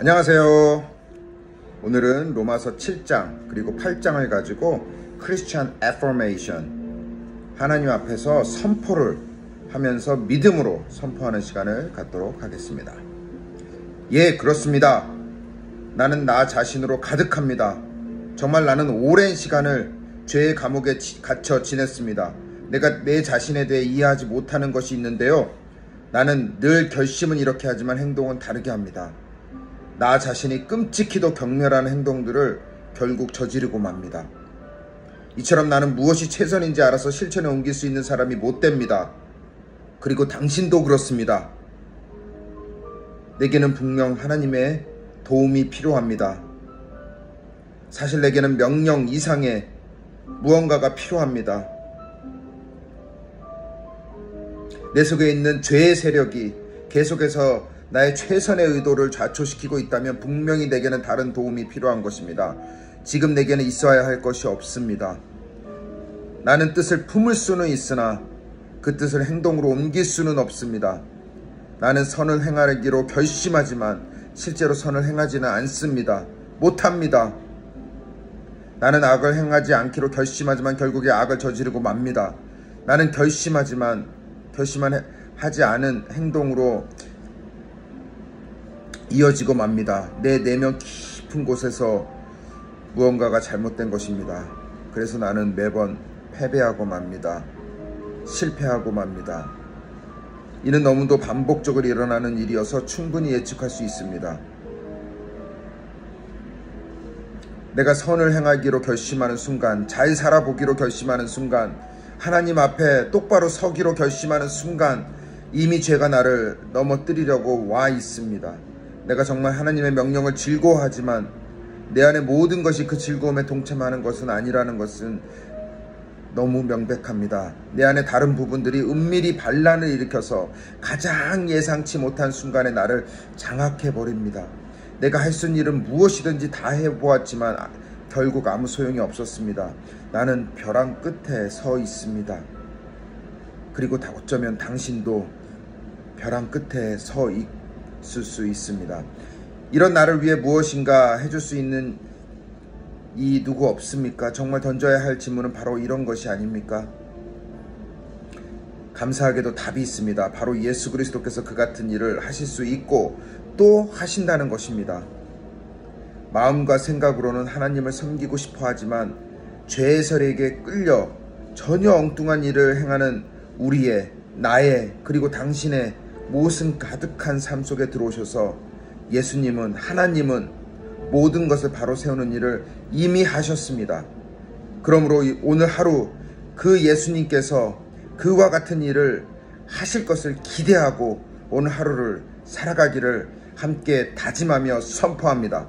안녕하세요. 오늘은 로마서 7장 그리고 8장을 가지고 크리스찬 애포메이션 하나님 앞에서 선포를 하면서 믿음으로 선포하는 시간을 갖도록 하겠습니다. 예, 그렇습니다. 나는 나 자신으로 가득합니다. 정말 나는 오랜 시간을 죄의 감옥에 갇혀 지냈습니다. 내가 내 자신에 대해 이해하지 못하는 것이 있는데요. 나는 늘 결심은 이렇게 하지만 행동은 다르게 합니다. 나 자신이 끔찍히도 경멸한 행동들을 결국 저지르고 맙니다. 이처럼 나는 무엇이 최선인지 알아서 실천에 옮길 수 있는 사람이 못 됩니다. 그리고 당신도 그렇습니다. 내게는 분명 하나님의 도움이 필요합니다. 사실 내게는 명령 이상의 무언가가 필요합니다. 내 속에 있는 죄의 세력이 계속해서 나의 최선의 의도를 좌초시키고 있다면 분명히 내게는 다른 도움이 필요한 것입니다. 지금 내게는 있어야 할 것이 없습니다. 나는 뜻을 품을 수는 있으나 그 뜻을 행동으로 옮길 수는 없습니다. 나는 선을 행하기로 결심하지만 실제로 선을 행하지는 않습니다. 못합니다. 나는 악을 행하지 않기로 결심하지만 결국에 악을 저지르고 맙니다. 나는 결심하지만 결심만 하지 않은 행동으로 이어지고 맙니다. 내 내면 깊은 곳에서 무언가가 잘못된 것입니다. 그래서 나는 매번 패배하고 맙니다. 실패하고 맙니다. 이는 너무도 반복적으로 일어나는 일이어서 충분히 예측할 수 있습니다. 내가 선을 행하기로 결심하는 순간, 잘 살아보기로 결심하는 순간, 하나님 앞에 똑바로 서기로 결심하는 순간, 이미 죄가 나를 넘어뜨리려고 와 있습니다. 내가 정말 하나님의 명령을 즐거워하지만 내 안에 모든 것이 그 즐거움에 동참하는 것은 아니라는 것은 너무 명백합니다. 내 안에 다른 부분들이 은밀히 반란을 일으켜서 가장 예상치 못한 순간에 나를 장악해 버립니다. 내가 할 수 있는 일은 무엇이든지 다 해보았지만 결국 아무 소용이 없었습니다. 나는 벼랑 끝에 서 있습니다. 그리고 다 어쩌면 당신도 벼랑 끝에 서 있, 있 을수 있습니다. 이런 나를 위해 무엇인가 해줄 수 있는 이 누구 없습니까? 정말 던져야 할 질문은 바로 이런 것이 아닙니까? 감사하게도 답이 있습니다. 바로 예수 그리스도께서 그 같은 일을 하실 수 있고 또 하신다는 것입니다. 마음과 생각으로는 하나님을 섬기고 싶어 하지만 죄의 설에게 끌려 전혀 엉뚱한 일을 행하는 우리의, 나의, 그리고 당신의 모순 가득한 삶 속에 들어오셔서 예수님은 하나님은 모든 것을 바로 세우는 일을 이미 하셨습니다. 그러므로 오늘 하루 그 예수님께서 그와 같은 일을 하실 것을 기대하고 오늘 하루를 살아가기를 함께 다짐하며 선포합니다.